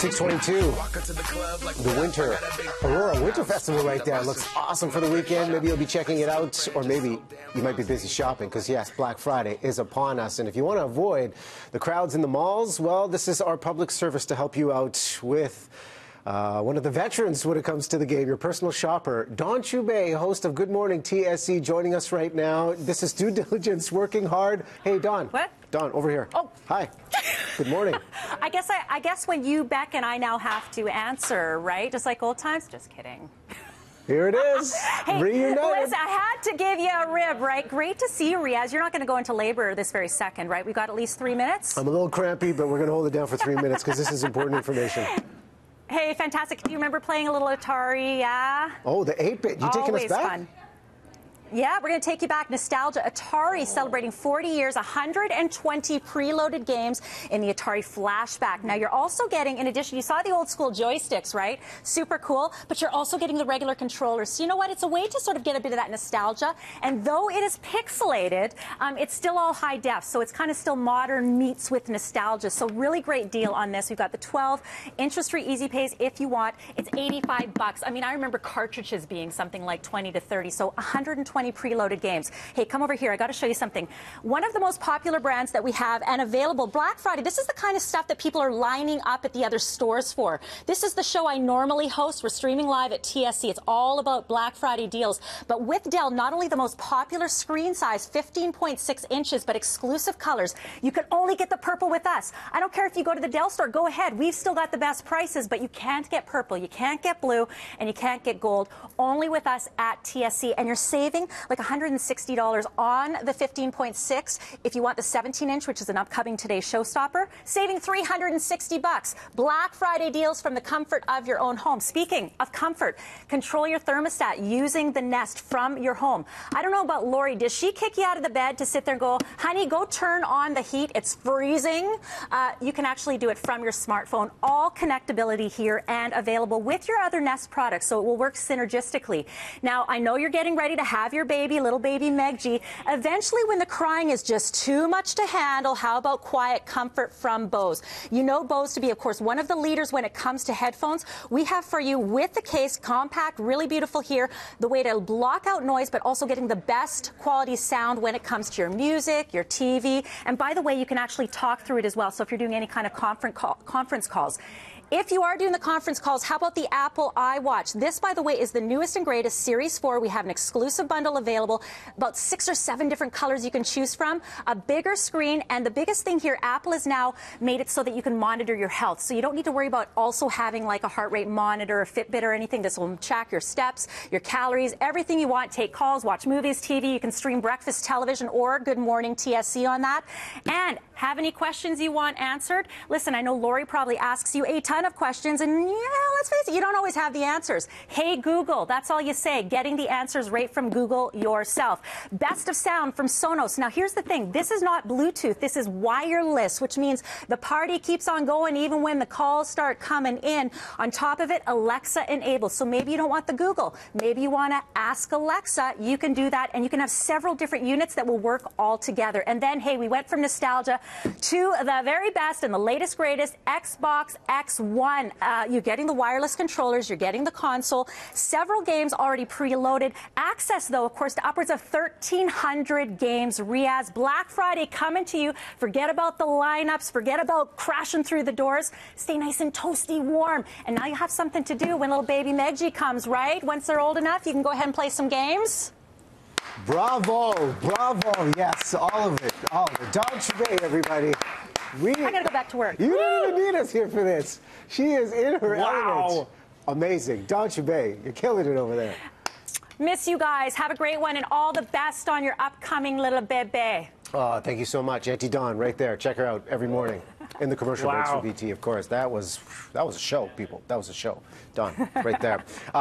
622. The Winter Aurora Winter Festival right there. Looks awesome for the weekend. Maybe you'll be checking it out, or maybe you might be busy shopping because, yes, Black Friday is upon us. And if you want to avoid the crowds in the malls, well, this is our public service to help you out with. Uh, one of the veterans when it comes to the game, your personal shopper, Dawn Chubai, host of Good Morning TSC, joining us right now. This is due diligence, working hard. Hey, Dawn. What? Dawn, over here. Oh. Hi. Good morning. I guess I, I guess when you Beck and I now have to answer, right? Just like old times. Just kidding. Here it is. Hey, Reunited. Liz, I had to give you a rib, right? Great to see you, Riaz. You're not going to go into labor this very second, right? We've got at least three minutes. I'm a little crampy, but we're going to hold it down for three minutes because this is important information. Hey, fantastic. Do you remember playing a little Atari? Yeah. Oh, the 8 bit. You're taking us back? fun. Yeah, we're going to take you back. Nostalgia. Atari celebrating 40 years, 120 preloaded games in the Atari Flashback. Now, you're also getting, in addition, you saw the old school joysticks, right? Super cool. But you're also getting the regular controllers. So, you know what? It's a way to sort of get a bit of that nostalgia. And though it is pixelated, um, it's still all high def. So, it's kind of still modern meets with nostalgia. So, really great deal on this. We've got the 12 interest free easy pays if you want. It's 85 bucks. I mean, I remember cartridges being something like 20 to 30. So, 120 preloaded games. Hey, come over here. I got to show you something. One of the most popular brands that we have and available Black Friday. This is the kind of stuff that people are lining up at the other stores for. This is the show I normally host. We're streaming live at TSC. It's all about Black Friday deals. But with Dell, not only the most popular screen size, 15.6 inches, but exclusive colors. You can only get the purple with us. I don't care if you go to the Dell store. Go ahead. We've still got the best prices, but you can't get purple. You can't get blue, and you can't get gold. Only with us at TSC. And you're saving like $160 on the 15.6 if you want the 17 inch, which is an upcoming today showstopper, saving 360 bucks. Black Friday deals from the comfort of your own home. Speaking of comfort, control your thermostat using the Nest from your home. I don't know about Lori. Does she kick you out of the bed to sit there and go, honey, go turn on the heat? It's freezing. Uh, you can actually do it from your smartphone. All connectability here and available with your other Nest products, so it will work synergistically. Now, I know you're getting ready to have your baby, little baby Meghji. Eventually, when the crying is just too much to handle, how about quiet comfort from Bose? You know Bose to be, of course, one of the leaders when it comes to headphones. We have for you with the case, compact, really beautiful here, the way to block out noise, but also getting the best quality sound when it comes to your music, your TV. And by the way, you can actually talk through it as well. So if you're doing any kind of conference, call, conference calls, if you are doing the conference calls, how about the Apple iWatch? This, by the way, is the newest and greatest Series 4. We have an exclusive bundle available, about six or seven different colors you can choose from, a bigger screen, and the biggest thing here, Apple has now made it so that you can monitor your health. So you don't need to worry about also having like a heart rate monitor, a Fitbit, or anything. This will track your steps, your calories, everything you want. Take calls, watch movies, TV. You can stream breakfast television or Good Morning TSC on that. And have any questions you want answered? Listen, I know Lori probably asks you a ton of questions, and yeah, let's face it, you don't always have the answers. Hey, Google, that's all you say. Getting the answers right from Google yourself. Best of sound from Sonos. Now, here's the thing this is not Bluetooth, this is wireless, which means the party keeps on going even when the calls start coming in. On top of it, Alexa enabled. So maybe you don't want the Google. Maybe you want to ask Alexa. You can do that, and you can have several different units that will work all together. And then, hey, we went from nostalgia to the very best and the latest, greatest Xbox X1. Uh, you're getting the wireless controllers, you're getting the console, several games already preloaded. Access, though, of course, to upwards of 1,300 games. Riaz, Black Friday coming to you. Forget about the lineups, forget about crashing through the doors. Stay nice and toasty warm. And now you have something to do when little baby Meggie comes, right? Once they're old enough, you can go ahead and play some games. Bravo, bravo. Yes, all of it. All of it. Dawn Chubai, everybody. We, I gotta go back to work. You don't even need us here for this. She is in her Wow. element. Amazing. Dawn Chubai, you're killing it over there. Miss you guys. Have a great one and all the best on your upcoming little bebe. Oh, thank you so much. Auntie Dawn, right there. Check her out every morning in the commercial breaks for BT, of course. That was, that was a show, people. That was a show. Done. Right there.